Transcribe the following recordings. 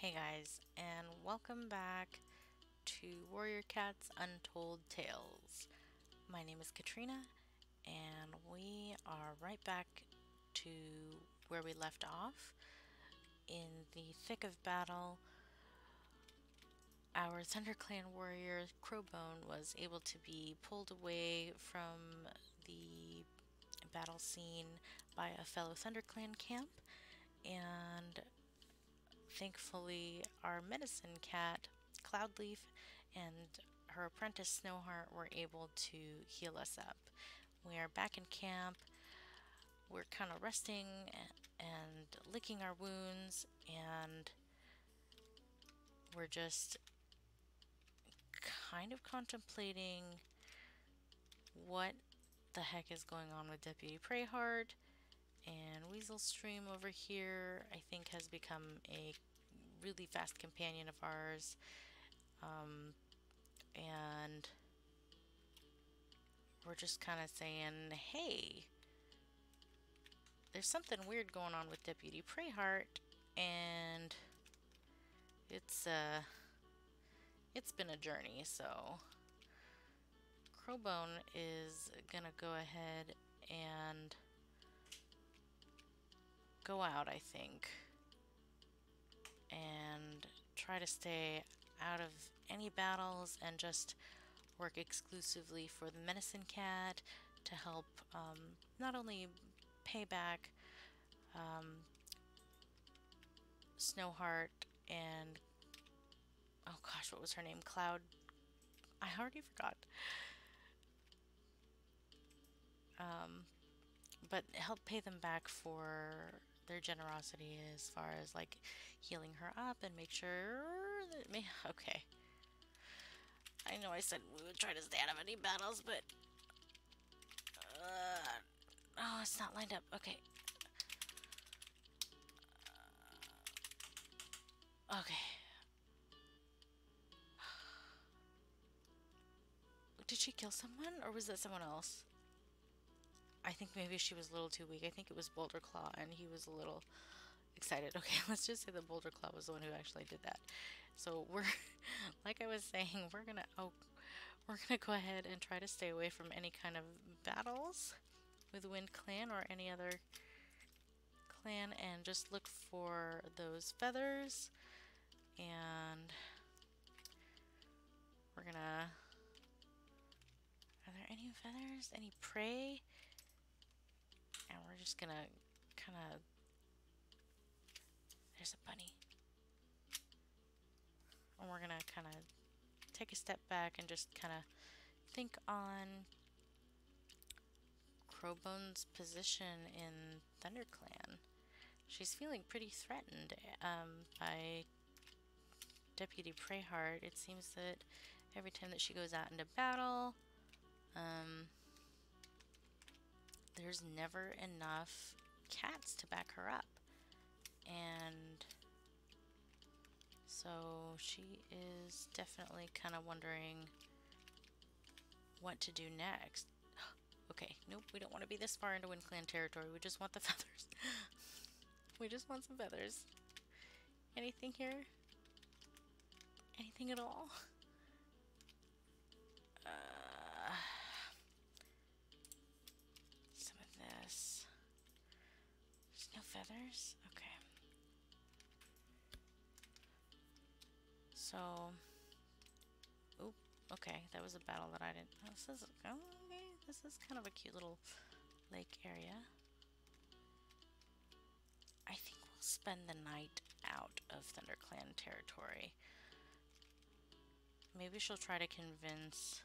Hey guys, and welcome back to Warrior Cats Untold Tales. My name is Katrina, and we are right back to where we left off. In the thick of battle, our ThunderClan warrior Crowbone was able to be pulled away from the battle scene by a fellow ThunderClan camp, and thankfully, our medicine cat, Cloudleaf, and her apprentice Snowheart were able to heal us up. We are back in camp. We're kind of resting and licking our wounds, and we're just kind of contemplating what the heck is going on with Deputy Preyheart. And Weasel Stream over here, I think, has become a really fast companion of ours. Um, and we're just kind of saying, hey, there's something weird going on with Deputy Preyheart, and it's, uh, it's been a journey, so Crowbone is gonna go ahead and go out, I think, and try to stay out of any battles and just work exclusively for the Medicine Cat to help um, not only pay back um, Snowheart and oh gosh, what was her name? Cloud. I already forgot. Um, but help pay them back for their generosity as far as like healing her up and make sure that me okay. I know I said we would try to stay out of any battles, but uh, oh, it's not lined up. Okay. Uh, okay. Did she kill someone, or was that someone else? I think maybe she was a little too weak. I think it was Boulder Claw, and he was a little excited. Okay, let's just say that Boulder Claw was the one who actually did that. So we're, like I was saying, we're gonna oh, we're gonna go ahead and try to stay away from any kind of battles with Wind Clan or any other clan, and just look for those feathers. And we're gonna. Are there any feathers? Any prey? And we're just gonna kind of there's a bunny and we're gonna kind of take a step back and just kind of think on Crowbone's position in ThunderClan. She's feeling pretty threatened um, by Deputy Preyheart. It seems that every time that she goes out into battle, um, there's never enough cats to back her up. And so she is definitely kind of wondering what to do next. okay, nope, we don't want to be this far into Wind Clan territory. We just want the feathers. we just want some feathers. Anything here? Anything at all? Okay. So, oop, okay, that was a battle that I didn't, oh, this is, oh, okay, this is kind of a cute little lake area. I think we'll spend the night out of ThunderClan territory. Maybe she'll try to convince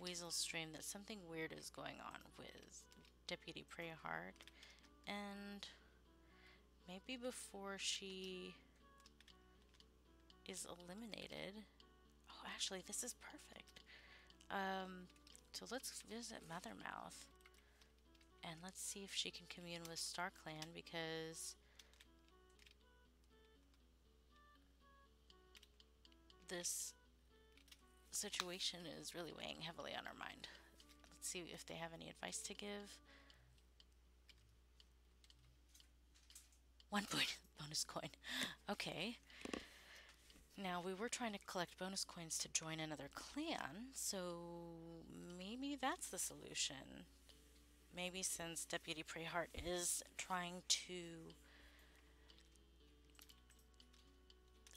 Weasel Stream that something weird is going on with Deputy Preyheart, and maybe before she is eliminated. Oh, actually, this is perfect. Um, so let's visit Mothermouth. And let's see if she can commune with Star Clan because this situation is really weighing heavily on our mind. Let's see if they have any advice to give. One point bonus coin. Okay. Now, we were trying to collect bonus coins to join another clan, so maybe that's the solution. Maybe since Deputy Preyheart is trying to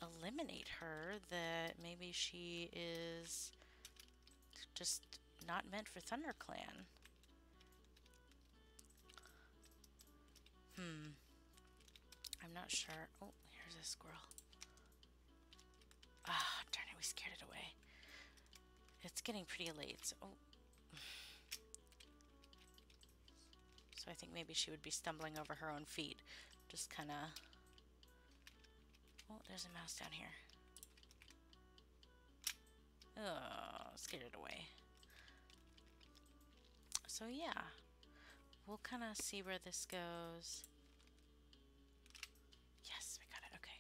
eliminate her, that maybe she is just not meant for ThunderClan. Hmm. I'm not sure. Oh, here's a squirrel. Ah, darn it, we scared it away. It's getting pretty late, so... Oh. So I think maybe she would be stumbling over her own feet. Just kind of... Oh, there's a mouse down here. Oh, scared it away. So yeah, we'll kind of see where this goes. Yes, we got it. Okay.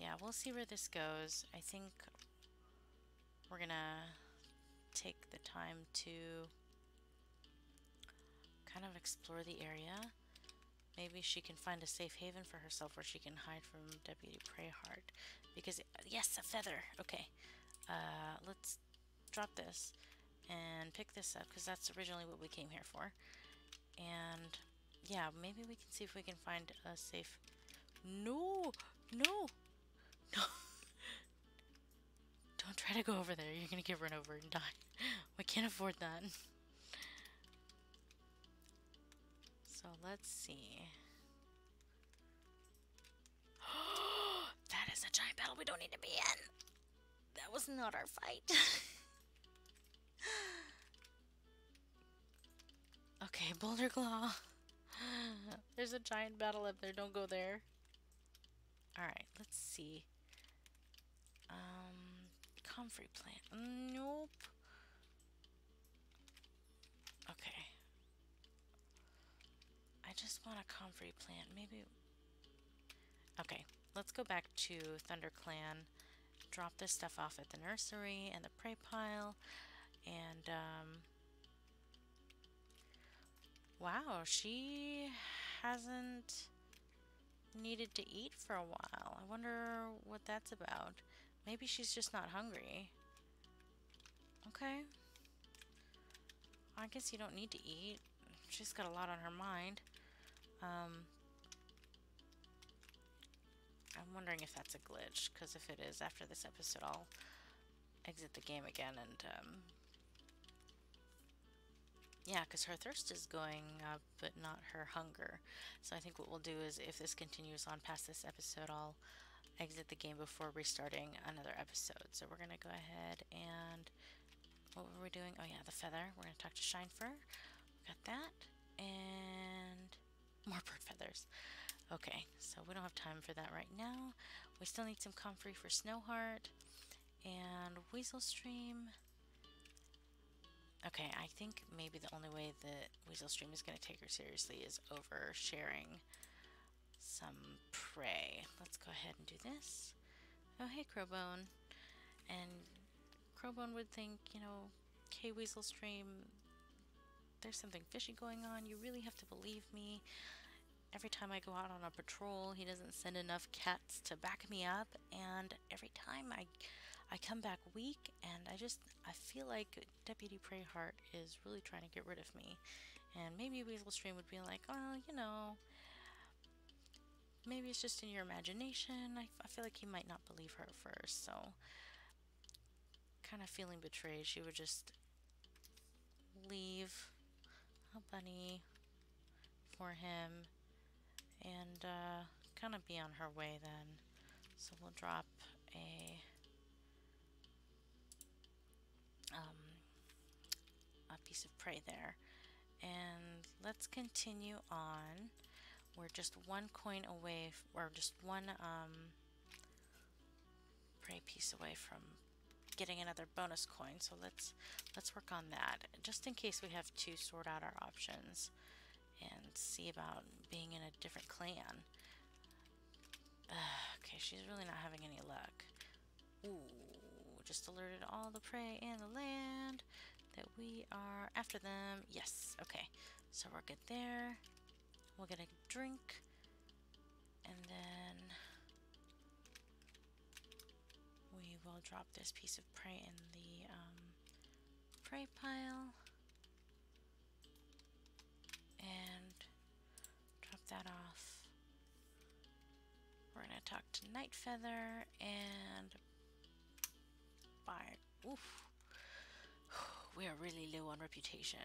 Yeah, we'll see where this goes. I think we're gonna take the time to kind of explore the area. Maybe she can find a safe haven for herself where she can hide from Deputy Preyheart. Because, yes, a feather. Okay. Uh, let's drop this and pick this up because that's originally what we came here for. And, yeah, maybe we can see if we can find a safe... No! No! No! Don't try to go over there. You're going to get run over and die. We can't afford that. So let's see. that is a giant battle we don't need to be in. That was not our fight. okay, Boulder Claw. There's a giant battle up there. Don't go there. Alright, let's see. Comfrey plant. Nope. Okay. I just want a comfrey plant. Maybe... Okay, let's go back to Thunder Clan. Drop this stuff off at the nursery and the prey pile. And, um... Wow, she hasn't needed to eat for a while. I wonder what that's about. Maybe she's just not hungry. Okay. I guess you don't need to eat. She's got a lot on her mind. Um, I'm wondering if that's a glitch, because if it is, after this episode, I'll exit the game again and, um, yeah, because her thirst is going up, but not her hunger. So I think what we'll do is, if this continues on past this episode, I'll exit the game before restarting another episode. So we're going to go ahead and, what were we doing? Oh yeah, the feather. We're going to talk to Shinefur. Got that. And more bird feathers. Okay, so we don't have time for that right now. We still need some comfrey for Snowheart and Weasel Stream. Okay, I think maybe the only way that Weasel Stream is going to take her seriously is over sharing some prey. Let's go ahead and do this. Oh, hey, Crowbone. And Crowbone would think, you know, K Weasel Stream, there's something fishy going on. You really have to believe me. Every time I go out on a patrol, he doesn't send enough cats to back me up, and every time I I come back weak, and I just I feel like Deputy Preyheart is really trying to get rid of me. And maybe Weasel Stream would be like, well, you know, maybe it's just in your imagination. I, I feel like he might not believe her at first, so kind of feeling betrayed, she would just leave a bunny for him and uh, kind of be on her way then. So we'll drop a um, a piece of prey there. And let's continue on. We're just one coin away, or just one um, prey piece away from getting another bonus coin. So let's let's work on that, just in case we have to sort out our options and see about being in a different clan. Uh, okay, she's really not having any luck. Ooh, just alerted all the prey in the land that we are after them. Yes, okay. So we're good there. We'll get a drink. And then we will drop this piece of prey in the um, prey pile. And drop that off. We're gonna talk to Night Feather and Fire. Oof. We are really low on reputation.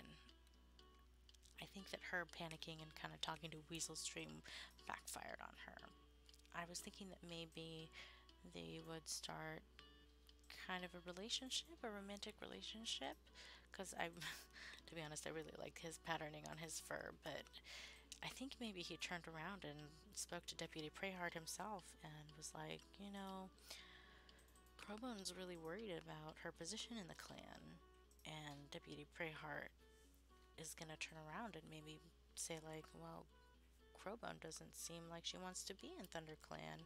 Think that her panicking and kind of talking to Weasel Stream backfired on her. I was thinking that maybe they would start kind of a relationship, a romantic relationship, because I, to be honest, I really liked his patterning on his fur, but I think maybe he turned around and spoke to Deputy Preyheart himself and was like, you know, Crowbone's really worried about her position in the clan, and Deputy Preyheart is gonna turn around and maybe say like, well, Crowbone doesn't seem like she wants to be in ThunderClan.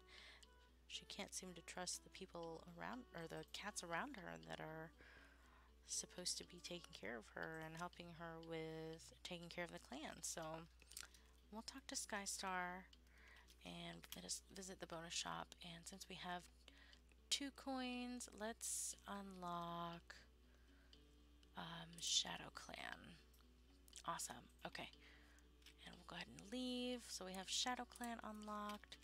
She can't seem to trust the people around or the cats around her that are supposed to be taking care of her and helping her with taking care of the clan. So we'll talk to Skystar and let us visit the bonus shop. And since we have two coins, let's unlock um, Shadow Clan. Awesome. Okay. And we'll go ahead and leave. So we have Shadow Clan unlocked.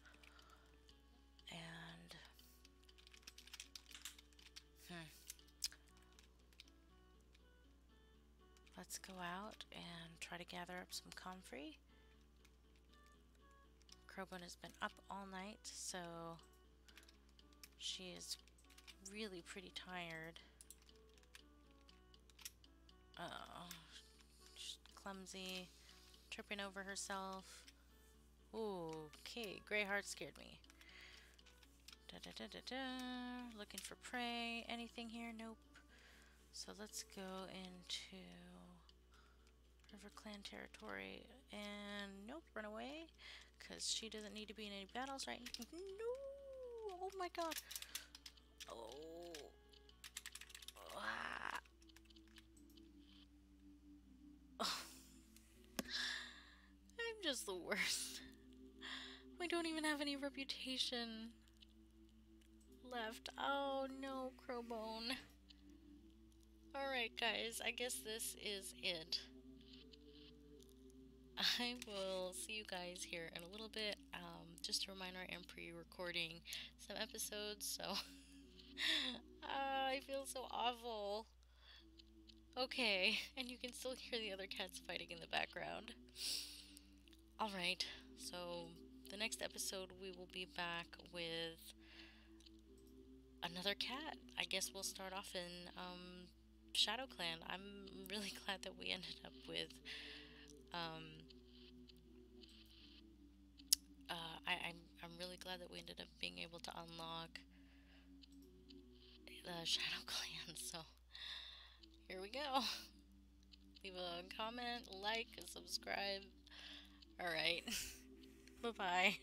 And... Hmm. Let's go out and try to gather up some comfrey. Crowbone has been up all night, so she is really pretty tired. Oh, clumsy, tripping over herself. Okay, Greyheart scared me. Da, da, da, da, da. Looking for prey. Anything here? Nope. So let's go into River Clan territory. And nope, run away. Because she doesn't need to be in any battles right No! Oh my god. Oh. Just the worst. We don't even have any reputation left. Oh no, Crowbone. Alright, guys, I guess this is it. I will see you guys here in a little bit. Um, just a reminder, I am pre-recording some episodes, so uh, I feel so awful. Okay, and you can still hear the other cats fighting in the background. Alright, so the next episode we will be back with another cat. I guess we'll start off in um, Shadow Clan. I'm really glad that we ended up with. Um, uh, I, I'm I'm really glad that we ended up being able to unlock the Shadow Clan. So here we go. Leave a comment, like, and subscribe. All right. bye bye.